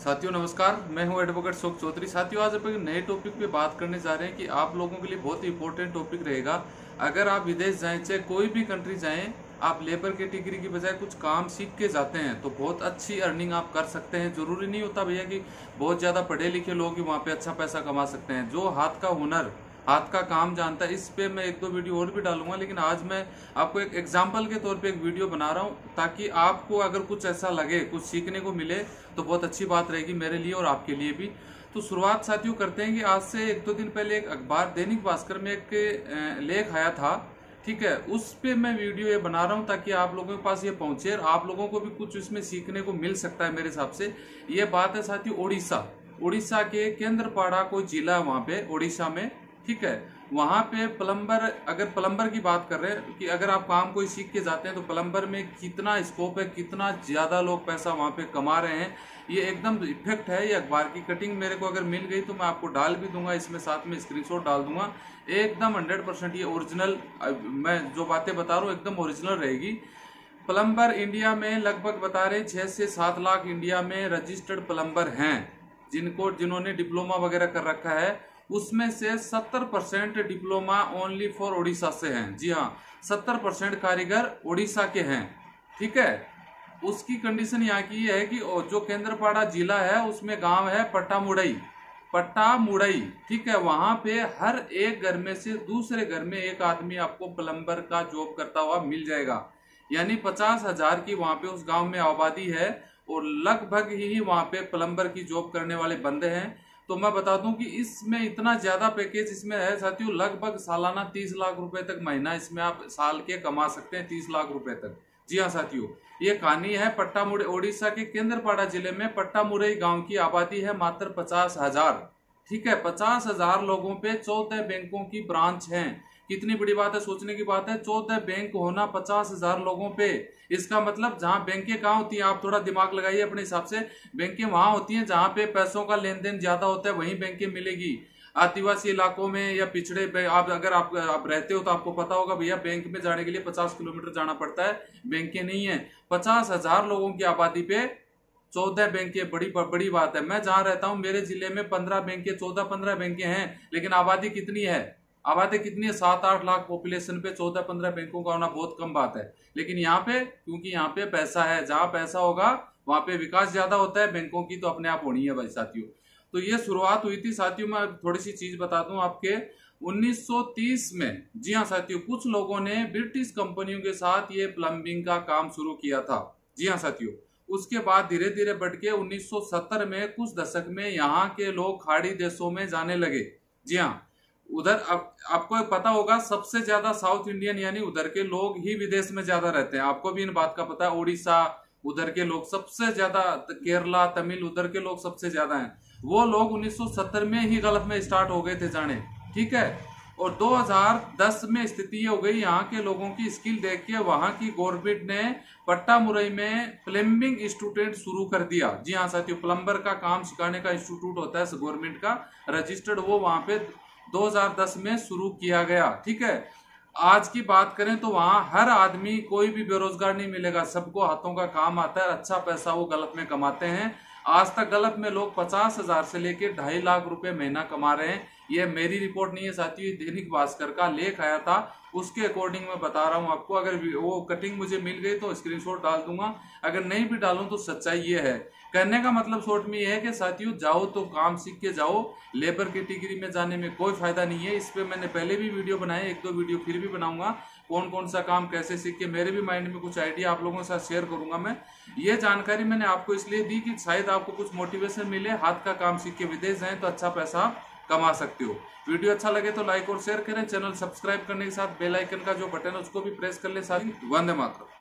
साथियों, नमस्कार। मैं हूँ एडवोकेट शोक चौधरी। साथियों, आज अपन नए टॉपिक पे बात करने जा रहे हैं कि आप लोगों के लिए बहुत ही इंपॉर्टेंट टॉपिक रहेगा। अगर आप विदेश जाएँ, चाहे कोई भी कंट्री जाएँ, आप लेबर कैटेगरी की बजाय कुछ काम सीख के जाते हैं तो बहुत अच्छी अर्निंग आप कर सकते हैं। ज़रूरी नहीं होता भैया कि बहुत ज़्यादा पढ़े लिखे लोग ही वहाँ पर अच्छा पैसा कमा सकते हैं। जो हाथ का हुनर हाथ का काम जानता है। इस पे मैं एक दो वीडियो और भी डालूँगा, लेकिन आज मैं आपको एक एग्ज़ाम्पल के तौर पे एक वीडियो बना रहा हूँ, ताकि आपको अगर कुछ ऐसा लगे, कुछ सीखने को मिले तो बहुत अच्छी बात रहेगी मेरे लिए और आपके लिए भी। तो शुरुआत साथियों करते हैं कि आज से एक दो दिन पहले एक अखबार, दैनिक भास्कर में एक लेख आया था, ठीक है? उस पर मैं वीडियो ये बना रहा हूँ ताकि आप लोगों के पास ये पहुँचे और आप लोगों को भी कुछ इसमें सीखने को मिल सकता है मेरे हिसाब से। ये बात है साथियों उड़ीसा उड़ीसा के केंद्रपाड़ा कोई जिला है वहाँ पे उड़ीसा में। ठीक है, वहाँ पे प्लम्बर अगर प्लम्बर की बात कर रहे हैं कि अगर आप काम कोई सीख के जाते हैं तो प्लम्बर में कितना स्कोप है, कितना ज़्यादा लोग पैसा वहाँ पे कमा रहे हैं, ये एकदम इफ़ेक्ट है, ये अखबार की कटिंग मेरे को अगर मिल गई तो मैं आपको डाल भी दूँगा, इसमें साथ में स्क्रीनशॉट डाल दूँगा। एकदम हंड्रेड परसेंट ये ओरिजिनल मैं जो बातें बता रहा हूँ, एकदम ओरिजिनल रहेगी। प्लम्बर इंडिया में लगभग बता रहे छह से सात लाख इंडिया में रजिस्टर्ड प्लम्बर हैं, जिनको, जिन्होंने डिप्लोमा वगैरह कर रखा है। उसमें से 70 percent diploma only for Odisha से हैं। जी हाँ 70 परसेंट कारीगर ओडिशा के हैं। ठीक है? उसकी कंडीशन यहाँ की है कि जो केंद्रपाड़ा जिला है, उसमें गाँव है पट्टा मुड़ई पट्टा मुड़ई ठीक है? वहाँ पे हर एक घर में से दूसरे घर में एक आदमी आपको प्लम्बर का जॉब करता हुआ मिल जाएगा। यानी पचास हज़ार की वहाँ पे उस गाँव में आबादी है और लगभग ही वहाँ पे प्लम्बर की जॉब करने वाले बंदे हैं। तो मैं बता दूँ कि इसमें इतना ज़्यादा पैकेज इसमें है साथियों, लगभग सालाना तीस लाख रुपए तक महीना इसमें आप साल के कमा सकते हैं, तीस लाख रुपए तक। जी हाँ साथियों, ये कहानी है पट्टा ओडिशा के केंद्रपाड़ा ज़िले में पट्टा मुरई गाँव की आबादी है मात्र पचास हज़ार। ठीक है, पचास हज़ार लोगों पे चौदह बैंकों की ब्रांच हैं। कितनी बड़ी बात है सोचने की बात है। चौदह बैंक होना पचास हज़ार लोगों पे। इसका मतलब जहाँ बैंकें कहाँ होती हैं आप थोड़ा दिमाग लगाइए अपने हिसाब से। बैंकें वहाँ होती हैं जहाँ पे पैसों का लेन देन ज़्यादा होता है वहीं बैंकें मिलेगी। आदिवासी इलाकों में या पिछड़े आप अगर आप, आप रहते हो तो आपको पता होगा भैया बैंक में जाने के लिए पचास किलोमीटर जाना पड़ता है। बैंकें नहीं है। पचास हज़ार लोगों की आबादी पे चौदह बैंकें बड़ी बड़ी बात है। मैं जहाँ रहता हूँ मेरे ज़िले में पंद्रह बैंकें चौदह पंद्रह बैंकें हैं लेकिन आबादी कितनी है? आबादी कितनी है सात आठ लाख पॉपुलेशन पे चौदह पंद्रह बैंकों का होना बहुत कम बात है। लेकिन यहाँ पे, क्योंकि यहाँ पे पैसा है, जहाँ पैसा होगा, वहाँ पे विकास ज़्यादा होता है, बैंकों की तो अपने आप होनी है भाई साथियों। तो ये शुरुआत हुई थी, साथियों, मैं थोड़ी सी चीज़ बता दूँ आपके। 1930 में, जी हाँ साथियों, कुछ लोगों ने ब्रिटिश कंपनियों के साथ ये प्लम्बिंग का काम शुरू किया था। जी हाँ साथियों, उसके बाद धीरे धीरे बढ़ के 1970 में कुछ दशक में यहाँ के लोग खाड़ी देशों में जाने लगे। जी हाँ उधर आप, आपको पता होगा सबसे ज़्यादा साउथ इंडियन यानी उधर के लोग ही विदेश में ज़्यादा रहते हैं। आपको भी इन बात का पता है उड़ीसा उधर के लोग सबसे ज़्यादा केरला तमिल उधर के लोग सबसे ज़्यादा हैं। वो लोग 1970 में ही गल्फ में स्टार्ट हो गए थे जाने ठीक है? और 2010 में स्थिति हो गई यहाँ के लोगों की स्किल देख के वहाँ की गवर्नमेंट ने पट्टा मुरई में प्लम्बिंग इंस्टीट्यूट शुरू कर दिया। जी हाँ साथियों प्लम्बर का काम सिखाने का इंस्टीट्यूट होता है गवर्नमेंट का रजिस्टर्ड वो वहाँ पे 2010 में शुरू किया गया, ठीक है? आज की बात करें तो वहाँ हर आदमी कोई भी बेरोजगार नहीं मिलेगा। सबको हाथों का काम आता है अच्छा पैसा वो गलत में कमाते हैं। आज तक गलत में लोग पचास हज़ार से लेकर ढाई लाख रुपए महीना कमा रहे हैं। ये मेरी रिपोर्ट नहीं है साथियों दैनिक भास्कर का लेख आया था। उसके अकॉर्डिंग मैं बता रहा हूँ आपको, अगर वो कटिंग मुझे मिल गई तो स्क्रीनशॉट डाल दूँगा। अगर नहीं भी डालूं तो सच्चाई ये है। कहने का मतलब शॉर्ट में ये है कि साथियों, जाओ तो काम सीख के जाओ। लेबर कैटेगरी में जाने में कोई फ़ायदा नहीं है। इस पर मैंने पहले भी वीडियो बनाए, एक दो वीडियो फिर भी बनाऊँगा। कौन कौन सा काम कैसे सीख के, मेरे भी माइंड में कुछ आइडिया आप लोगों के साथ शेयर करूँगा मैं। ये जानकारी मैंने आपको इसलिए दी कि शायद आपको कुछ मोटिवेशन मिले, हाथ का काम सीख के विदेश जाए तो अच्छा पैसा कमा सकते हो। वीडियो अच्छा लगे तो लाइक और शेयर करें। चैनल सब्सक्राइब करने के साथ बेल आइकन का जो बटन है, उसको भी प्रेस कर ले। साथ वंदे मातरम।